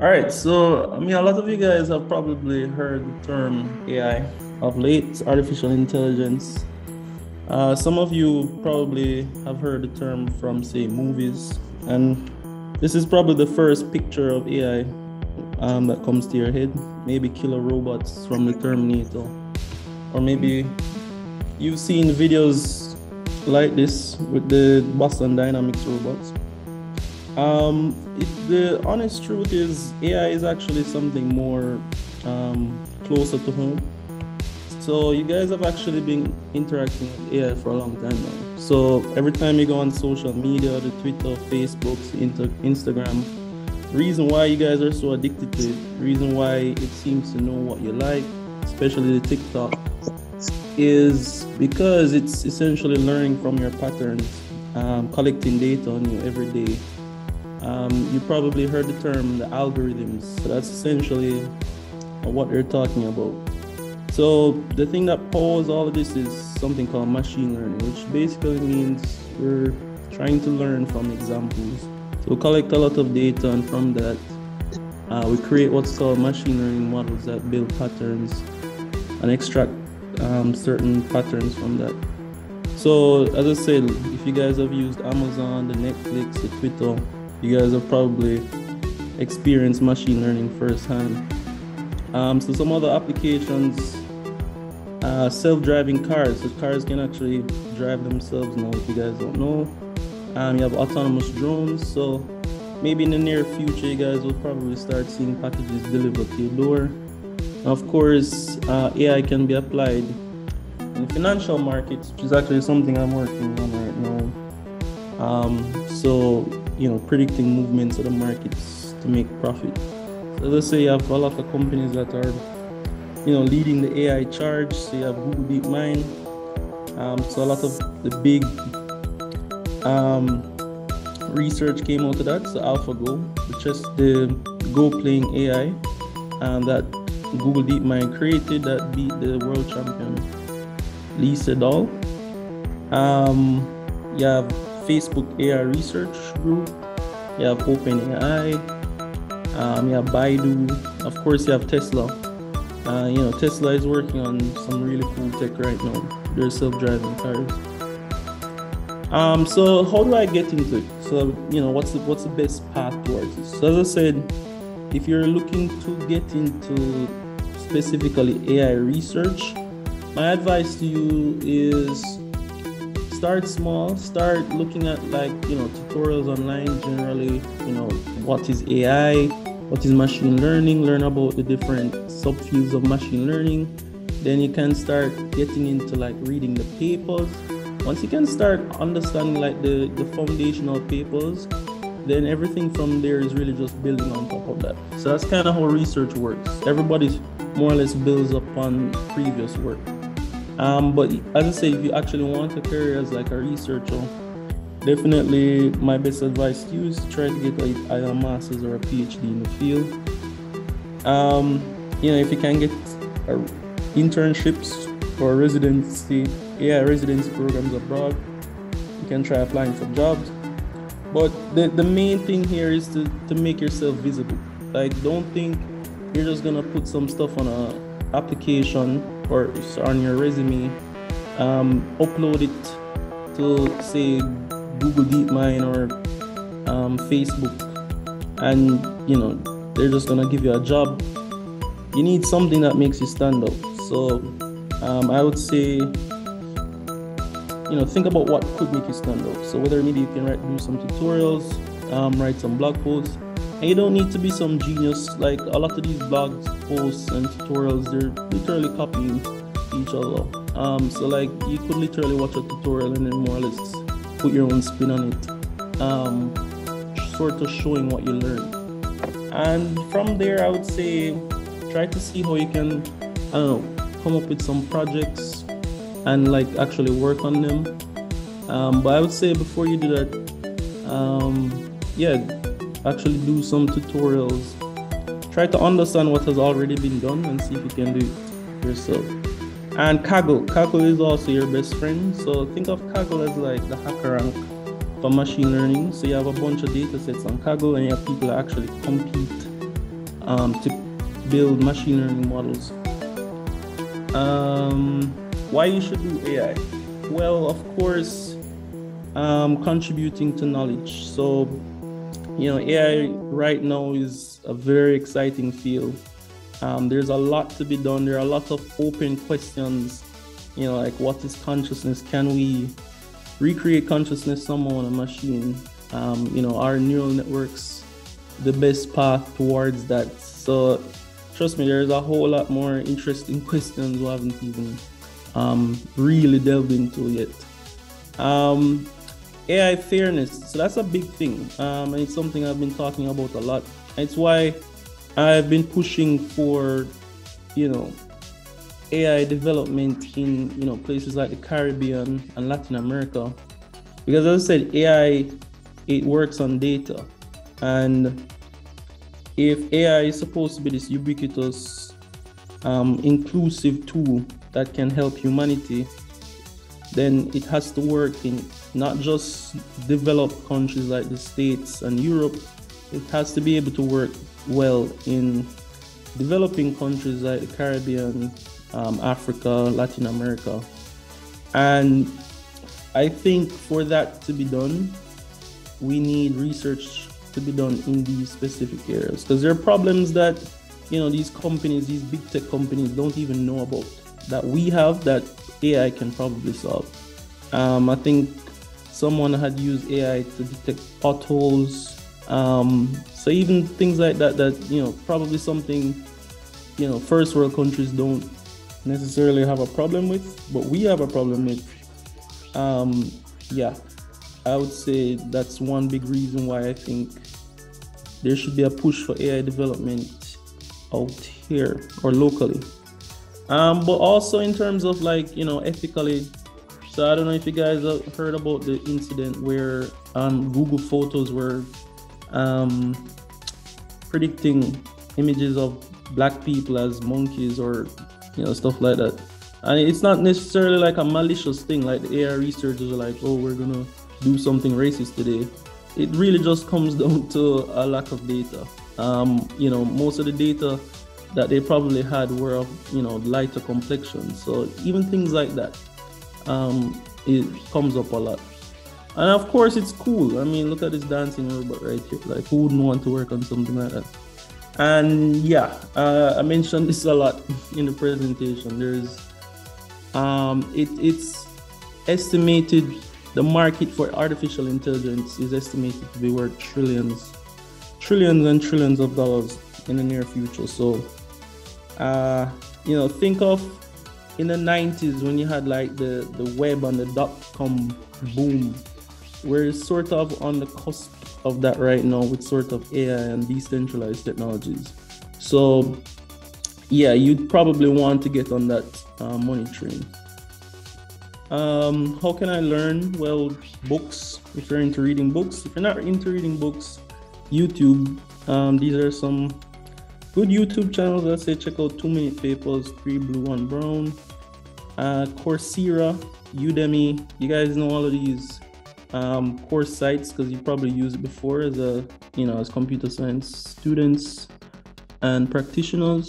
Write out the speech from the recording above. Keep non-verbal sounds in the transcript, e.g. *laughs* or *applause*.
All right, so I mean, a lot of you guys have probably heard the term AI of late, artificial intelligence. Uh, some of you probably have heard the term from, say, movies, and this is probably the first picture of AI um, that comes to your head. Maybe killer robots from the Terminator, or maybe you've seen videos like this with the Boston Dynamics robots. Um, it, the honest truth is, AI is actually something more um, closer to home. So you guys have actually been interacting with AI for a long time now. So every time you go on social media, the Twitter, Facebook, Instagram, reason why you guys are so addicted to it, reason why it seems to know what you like, especially the TikTok, is because it's essentially learning from your patterns, um, collecting data on you every day um, you probably heard the term the algorithms. So that's essentially what they're talking about. So the thing that powers all of this is something called machine learning, which basically means we're trying to learn from examples. So we collect a lot of data, and from that, uh, we create what's called machine learning models that build patterns and extract um, certain patterns from that. So as I said, if you guys have used Amazon, the Netflix, the Twitter, you guys have probably experienced machine learning firsthand. Um, so some other applications, uh, self-driving cars. So cars can actually drive themselves now. If you guys don't know, um, you have autonomous drones. So maybe in the near future, you guys will probably start seeing packages delivered to your door. Of course, uh, AI can be applied in financial markets, which is actually something I'm working on right now. Um, so you know predicting movements of the markets to make profit. So let's say you have a lot of companies that are you know leading the AI charge. So you have Google DeepMind. Um, so a lot of the big um, research came out of that. So AlphaGo, which is the Go playing AI and that Google DeepMind created that beat the world champion Lee Sedol. Um, you have Facebook AI Research Group, you have OpenAI, um, you have Baidu, of course, you have Tesla. Uh, you know, Tesla is working on some really cool tech right now. Their self-driving cars. Um, so how do I get into it? So you know, what's the what's the best path towards this? So as I said, if you're looking to get into specifically AI research, my advice to you is start small start looking at like you know tutorials online generally you know what is ai what is machine learning learn about the different subfields of machine learning. Then you can start getting into like reading the papers. Once you can start understanding like the the foundational papers then everything from there is really just building on top of that. So that's kind of how research works. Everybody more or less builds upon previous work um, but as I say, if you actually want a career as like a researcher, definitely my best advice to you is to try to get like either a master's or a PhD in the field. Um, you know, if you can get internships or residency, yeah, residency programs abroad, you can try applying for jobs. But the, the main thing here is to, to make yourself visible. Like, don't think you're just gonna put some stuff on a application or on your resume, um, upload it to say Google DeepMind or um, Facebook, and you know they're just gonna give you a job. You need something that makes you stand out. So um, I would say, you know, think about what could make you stand out. So whether maybe you can write do some tutorials, um, write some blog posts and you don't need to be some genius. Like a lot of these blogs, posts, and tutorials, they're literally copying each other. Um, so like you could literally watch a tutorial and then more or less put your own spin on it, um, sort of showing what you learned. And from there, I would say try to see how you can, I don't know, come up with some projects and like actually work on them. Um, but I would say before you do that, um, yeah, actually do some tutorials try to understand what has already been done and see if you can do it yourself and kaggle kaggle is also your best friend so think of kaggle as like the hacker rank for machine learning so you have a bunch of data sets on kaggle and you have people that actually compete um, to build machine learning models. Um, why you should do AI? Well, of course, um, contributing to knowledge. So, you know, AI right now is a very exciting field. Um, there's a lot to be done. There are a lot of open questions. You know, like what is consciousness? Can we recreate consciousness somehow on a machine? Um, you know, are neural networks the best path towards that? So, trust me, there's a whole lot more interesting *laughs* questions we haven't even um, really delved into yet. Um, AI fairness, so that's a big thing, um, and it's something I've been talking about a lot. It's why I've been pushing for, you know, AI development in you know places like the Caribbean and Latin America, because as I said, AI it works on data, and if AI is supposed to be this ubiquitous, um, inclusive tool that can help humanity, then it has to work in not just developed countries like the States and Europe, it has to be able to work well in developing countries like the Caribbean, um, Africa, Latin America. And I think for that to be done, we need research to be done in these specific areas because there are problems that you know these companies, these big tech companies, don't even know about that we have that AI can probably solve. Um, I think someone had used AI to detect potholes. Um, so even things like that, that you know, probably something you know, first world countries don't necessarily have a problem with, but we have a problem with. Um, yeah, I would say that's one big reason why I think there should be a push for AI development out here or locally. Um, but also in terms of like you know ethically. So I don't know if you guys heard about the incident where um, Google Photos were um, predicting images of black people as monkeys or you know stuff like that. And it's not necessarily like a malicious thing. Like the AI researchers are like, oh, we're gonna do something racist today. It really just comes *laughs* down to a lack of data. Um, you know, most of the data that they probably had were of you know lighter complexion. So even things like that, um, it comes up a lot. And of course, it's cool. I mean, look at this dancing robot right here. Like, who wouldn't want to work on something like that? And yeah, uh, I mentioned this a lot *laughs* in the presentation. There's, um, it, it's estimated the market for artificial intelligence is estimated to be worth trillions, trillions and trillions of dollars in the near future. So uh, you know, think of in the 90s when you had like the, the web and the dot com boom. We're sort of on the cusp of that right now with sort of AI and decentralized technologies. So, yeah, you'd probably want to get on that uh, money train. Um, how can I learn? Well, books. If you're into reading books, if you're not into reading books, YouTube. Um, these are some good YouTube channels. Let's say check out Two Minute Papers, Three Blue, One Brown, uh, Coursera, Udemy. You guys know all of these um, course sites because you probably used it before as a you know as computer science students and practitioners.